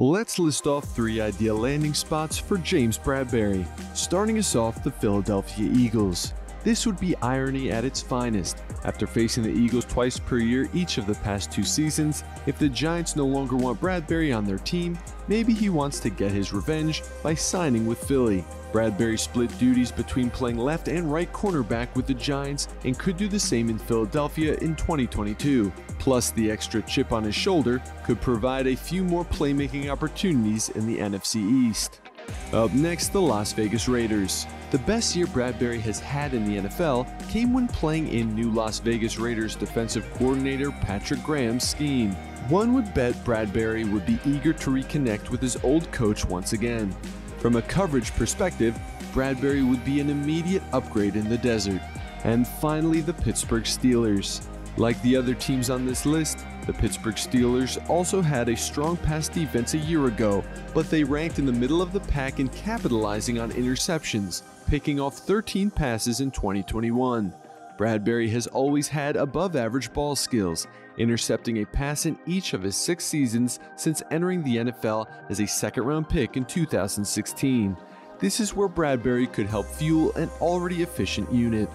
Let's list off three ideal landing spots for James Bradberry, starting us off the Philadelphia Eagles. This would be irony at its finest. After facing the Eagles twice per year each of the past two seasons, if the Giants no longer want Bradberry on their team, maybe he wants to get his revenge by signing with Philly. Bradberry split duties between playing left and right cornerback with the Giants and could do the same in Philadelphia in 2022. Plus, the extra chip on his shoulder could provide a few more playmaking opportunities in the NFC East. Up next, the Las Vegas Raiders. The best year Bradberry has had in the NFL came when playing in new Las Vegas Raiders defensive coordinator Patrick Graham's scheme. One would bet Bradberry would be eager to reconnect with his old coach once again. From a coverage perspective, Bradberry would be an immediate upgrade in the desert. And finally, the Pittsburgh Steelers. Like the other teams on this list, the Pittsburgh Steelers also had a strong pass defense a year ago, but they ranked in the middle of the pack in capitalizing on interceptions, picking off 13 passes in 2021. Bradberry has always had above average ball skills, intercepting a pass in each of his six seasons since entering the NFL as a second round pick in 2016. This is where Bradberry could help fuel an already efficient unit.